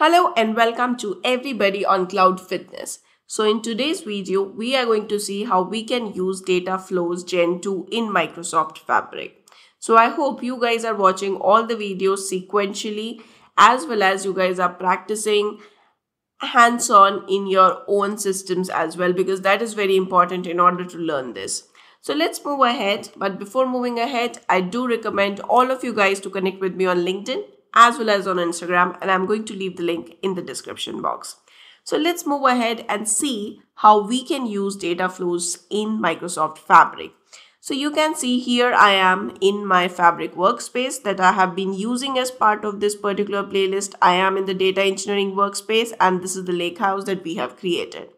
Hello and welcome to everybody on Cloud Fitness. So in today's video, we are going to see how we can use data flows Gen 2 in Microsoft Fabric. So I hope you guys are watching all the videos sequentially as well as you guys are practicing hands-on in your own systems as well because that is very important in order to learn this. So let's move ahead. But before moving ahead, I do recommend all of you guys to connect with me on LinkedIn as well as on Instagram and I'm going to leave the link in the description box. So let's move ahead and see how we can use data flows in Microsoft Fabric. So you can see here I am in my Fabric workspace that I have been using as part of this particular playlist. I am in the data engineering workspace and this is the lakehouse that we have created.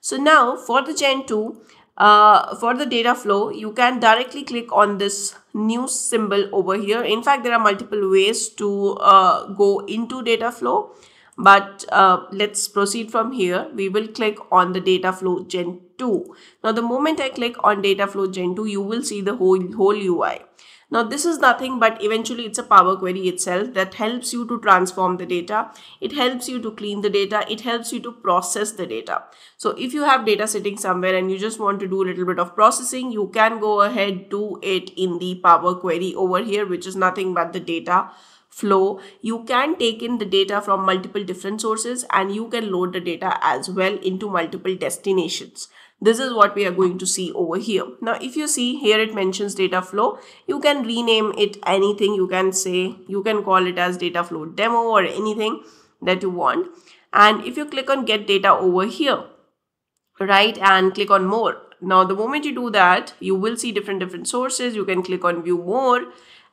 So now for the Gen 2, uh, for the data flow, you can directly click on this new symbol over here. In fact, there are multiple ways to uh, go into data flow. But uh, let's proceed from here. We will click on the data flow gen 2. Now, the moment I click on data flow gen 2, you will see the whole, whole UI. Now this is nothing but eventually it's a Power Query itself that helps you to transform the data. It helps you to clean the data. It helps you to process the data. So if you have data sitting somewhere and you just want to do a little bit of processing, you can go ahead do it in the Power Query over here, which is nothing but the data flow you can take in the data from multiple different sources and you can load the data as well into multiple destinations this is what we are going to see over here. Now, if you see here, it mentions data flow. You can rename it anything. You can say, you can call it as data flow demo or anything that you want. And if you click on get data over here, right, and click on more. Now, the moment you do that, you will see different, different sources. You can click on view more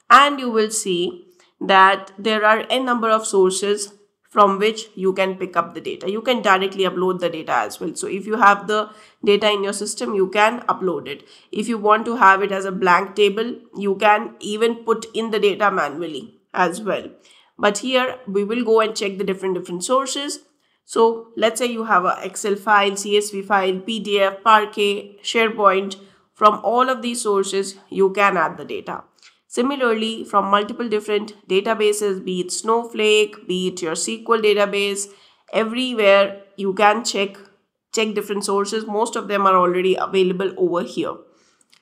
and you will see that there are a number of sources from which you can pick up the data. You can directly upload the data as well. So if you have the data in your system, you can upload it. If you want to have it as a blank table, you can even put in the data manually as well. But here we will go and check the different different sources. So let's say you have a Excel file, CSV file, PDF, Parquet, SharePoint. From all of these sources, you can add the data. Similarly, from multiple different databases, be it Snowflake, be it your SQL database, everywhere you can check check different sources. Most of them are already available over here.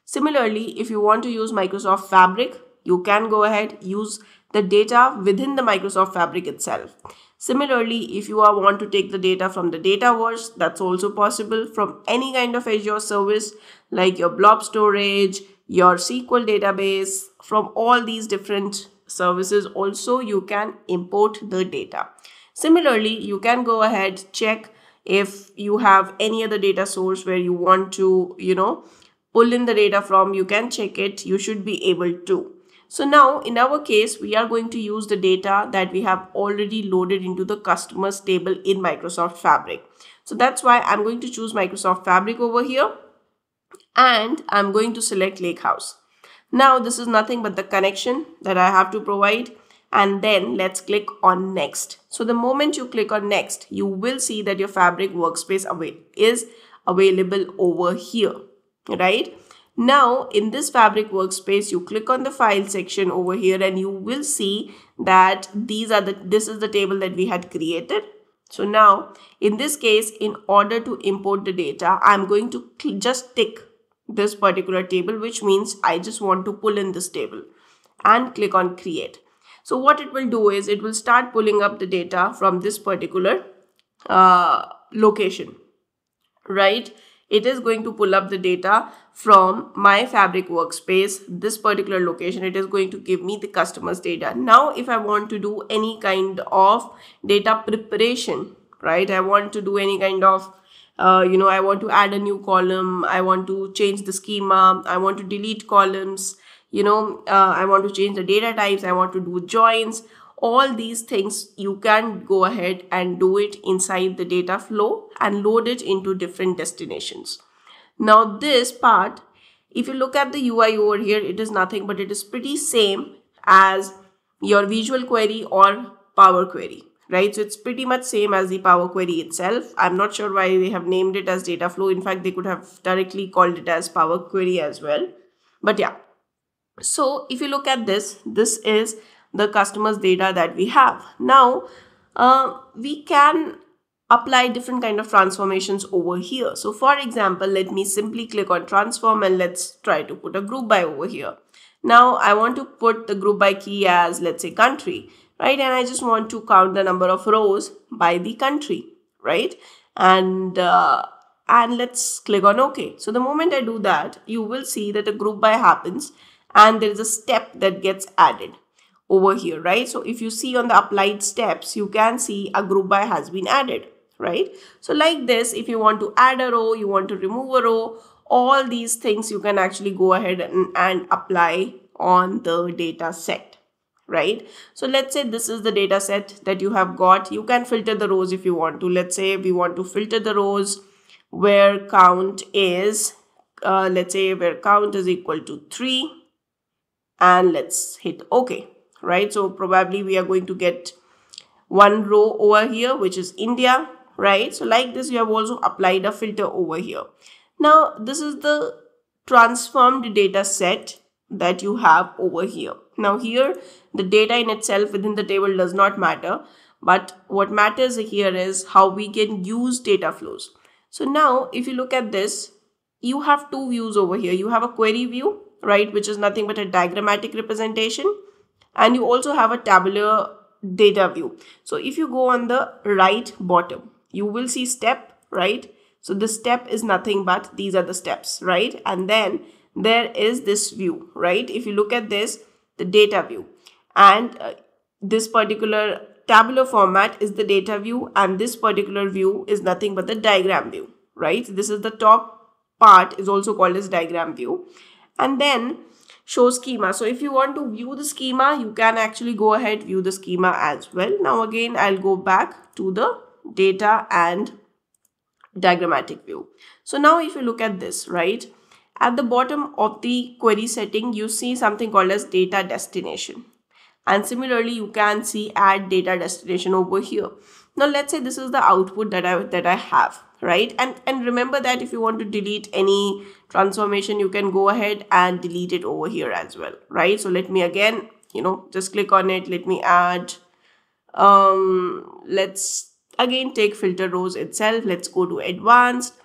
Similarly, if you want to use Microsoft Fabric, you can go ahead use the data within the Microsoft Fabric itself. Similarly, if you are want to take the data from the Dataverse, that's also possible from any kind of Azure service like your blob storage, your SQL database from all these different services also you can import the data. Similarly you can go ahead check if you have any other data source where you want to you know pull in the data from you can check it you should be able to. So now in our case we are going to use the data that we have already loaded into the customers table in Microsoft Fabric. So that's why I'm going to choose Microsoft Fabric over here and I'm going to select Lakehouse. Now this is nothing but the connection that I have to provide and then let's click on next. So the moment you click on next, you will see that your fabric workspace is available over here, right? Now in this fabric workspace, you click on the file section over here and you will see that these are the, this is the table that we had created. So now in this case, in order to import the data, I'm going to just tick this particular table which means I just want to pull in this table and click on create. So what it will do is it will start pulling up the data from this particular uh, location, right? It is going to pull up the data from my fabric workspace, this particular location. It is going to give me the customer's data. Now, if I want to do any kind of data preparation, right? I want to do any kind of uh, you know, I want to add a new column, I want to change the schema, I want to delete columns, you know, uh, I want to change the data types, I want to do joins. All these things you can go ahead and do it inside the data flow and load it into different destinations. Now this part, if you look at the UI over here, it is nothing but it is pretty same as your visual query or power query right? So it's pretty much same as the Power Query itself. I'm not sure why they have named it as data flow. In fact, they could have directly called it as Power Query as well. But yeah. So if you look at this, this is the customer's data that we have. Now, uh, we can apply different kind of transformations over here. So for example, let me simply click on transform and let's try to put a group by over here. Now I want to put the group by key as let's say country, right? And I just want to count the number of rows by the country, right? And uh, and let's click on OK. So the moment I do that, you will see that a group by happens and there is a step that gets added over here, right? So if you see on the applied steps, you can see a group by has been added, right? So like this, if you want to add a row, you want to remove a row, all these things you can actually go ahead and, and apply on the data set right? So let's say this is the data set that you have got. You can filter the rows if you want to. Let's say we want to filter the rows where count is uh, let's say where count is equal to 3 and let's hit ok right? So probably we are going to get one row over here which is india right? So like this you have also applied a filter over here. Now this is the transformed data set that you have over here. Now here the data in itself within the table does not matter but what matters here is how we can use data flows. So now if you look at this you have two views over here. You have a query view right which is nothing but a diagrammatic representation and you also have a tabular data view. So if you go on the right bottom you will see step right? So the step is nothing but these are the steps right? And then there is this view right? If you look at this the data view. And uh, this particular tabular format is the data view and this particular view is nothing but the diagram view right? This is the top part is also called as diagram view. And then show schema. So if you want to view the schema you can actually go ahead view the schema as well. Now again i'll go back to the data and diagrammatic view. So now if you look at this right at the bottom of the query setting you see something called as data destination. And similarly you can see add data destination over here. Now let's say this is the output that i that i have right? And and remember that if you want to delete any transformation you can go ahead and delete it over here as well right? So let me again you know just click on it. Let me add um let's again take filter rows itself. Let's go to advanced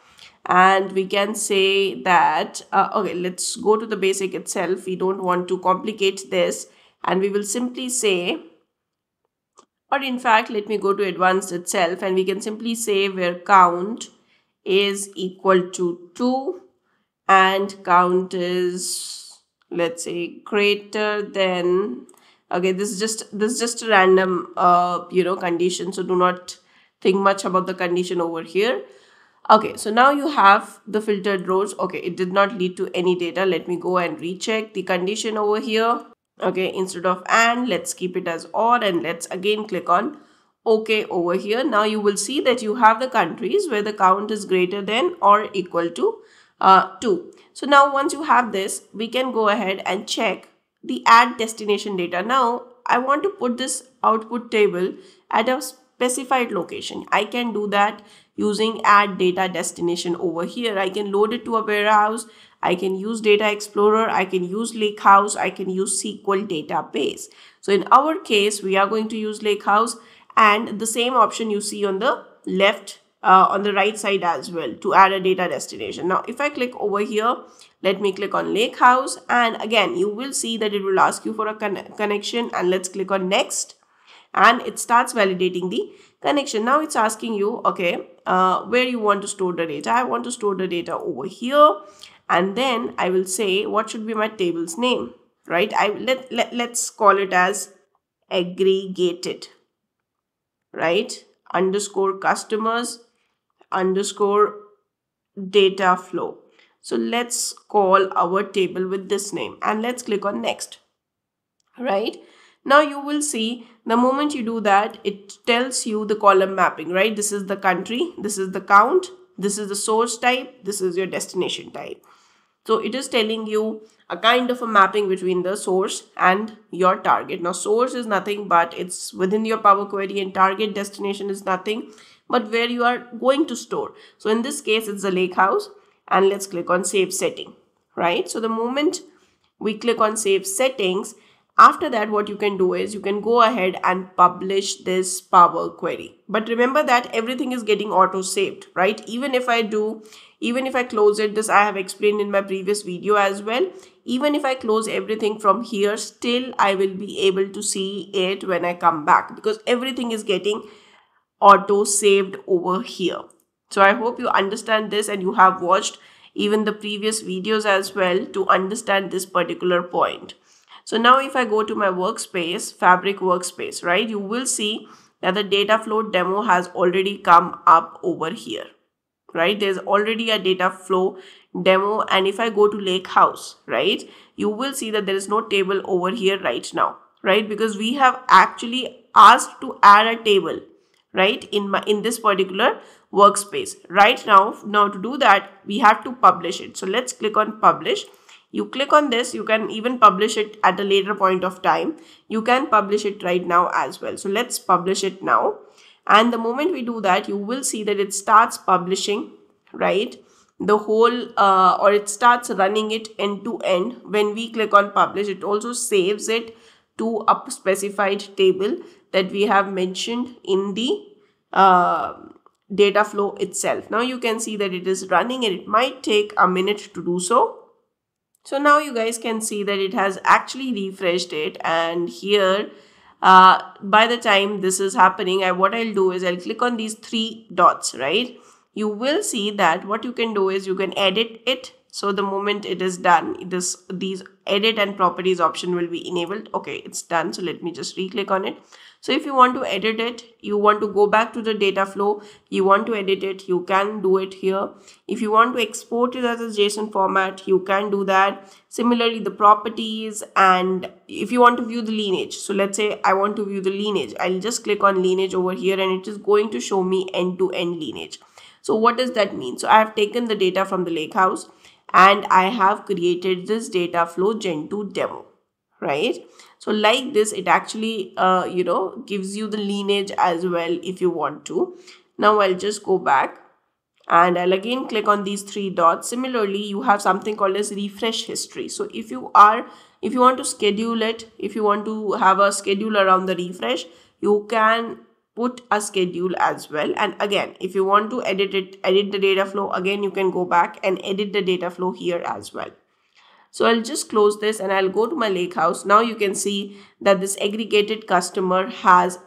and we can say that uh, okay let's go to the basic itself. We don't want to complicate this. And we will simply say or in fact let me go to advanced itself. And we can simply say where count is equal to 2 and count is let's say greater than okay this is just this is just a random uh you know condition. So do not think much about the condition over here okay so now you have the filtered rows. Okay it did not lead to any data. Let me go and recheck the condition over here. Okay instead of and let's keep it as or and let's again click on okay over here. Now you will see that you have the countries where the count is greater than or equal to uh, 2 so now once you have this we can go ahead and check the add destination data. Now i want to put this output table at a specified location. I can do that using add data destination over here. I can load it to a warehouse. I can use Data Explorer, I can use Lakehouse, I can use SQL database. So in our case, we are going to use Lakehouse and the same option you see on the left, uh, on the right side as well to add a data destination. Now, if I click over here, let me click on Lakehouse and again, you will see that it will ask you for a con connection. And let's click on next. And it starts validating the connection. Now it's asking you, okay, uh, where you want to store the data. I want to store the data over here. And then I will say what should be my table's name right? I let, let let's call it as aggregated right? Underscore customers underscore data flow. So let's call our table with this name and let's click on next right now you will see the moment you do that it tells you the column mapping right this is the country this is the count this is the source type this is your destination type so it is telling you a kind of a mapping between the source and your target. Now source is nothing but it's within your Power Query and target destination is nothing but where you are going to store. So in this case, it's the lake house and let's click on save setting, right? So the moment we click on save settings after that what you can do is you can go ahead and publish this power query. But remember that everything is getting auto saved right? Even if i do even if i close it this i have explained in my previous video as well. Even if i close everything from here still i will be able to see it when i come back because everything is getting auto saved over here. So i hope you understand this and you have watched even the previous videos as well to understand this particular point so now if I go to my workspace, Fabric workspace, right, you will see that the data flow demo has already come up over here, right? There's already a data flow demo. And if I go to Lake House, right, you will see that there is no table over here right now, right? Because we have actually asked to add a table, right, in my in this particular workspace. Right now, now to do that, we have to publish it. So let's click on publish you click on this you can even publish it at a later point of time. You can publish it right now as well. So let's publish it now. And the moment we do that you will see that it starts publishing right? The whole uh, or it starts running it end to end. When we click on publish it also saves it to a specified table that we have mentioned in the uh, data flow itself. Now you can see that it is running and it might take a minute to do so so now you guys can see that it has actually refreshed it and here uh, by the time this is happening I what I'll do is I'll click on these three dots right? You will see that what you can do is you can edit it so the moment it is done this these edit and properties option will be enabled okay it's done so let me just re-click on it so if you want to edit it, you want to go back to the data flow, you want to edit it, you can do it here. If you want to export it as a JSON format, you can do that. Similarly, the properties and if you want to view the lineage. So let's say I want to view the lineage. I'll just click on lineage over here and it is going to show me end-to-end -end lineage. So what does that mean? So I have taken the data from the lakehouse and I have created this data flow gen2 demo right? So like this it actually uh, you know gives you the lineage as well if you want to. Now i'll just go back and i'll again click on these three dots. Similarly you have something called as refresh history. So if you are if you want to schedule it if you want to have a schedule around the refresh you can put a schedule as well and again if you want to edit it edit the data flow again you can go back and edit the data flow here as well so I'll just close this and I'll go to my lake house. Now you can see that this aggregated customer has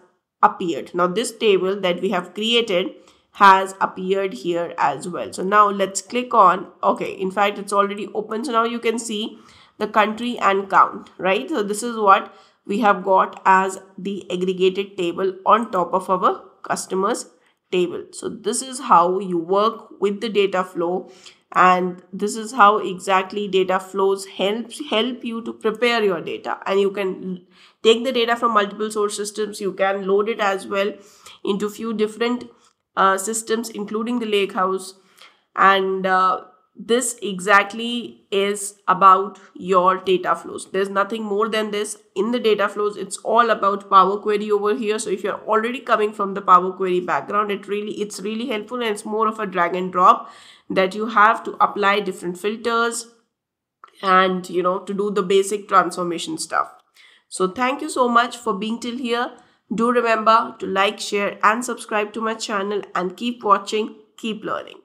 appeared. Now this table that we have created has appeared here as well. So now let's click on, okay, in fact, it's already open. So now you can see the country and count, right? So this is what we have got as the aggregated table on top of our customers table. So this is how you work with the data flow and this is how exactly data flows helps help you to prepare your data and you can take the data from multiple source systems you can load it as well into few different uh, systems including the lake house and uh, this exactly is about your data flows. There's nothing more than this in the data flows. It's all about power query over here. So if you're already coming from the power query background it really it's really helpful and it's more of a drag and drop that you have to apply different filters and you know to do the basic transformation stuff. So thank you so much for being till here. Do remember to like share and subscribe to my channel and keep watching keep learning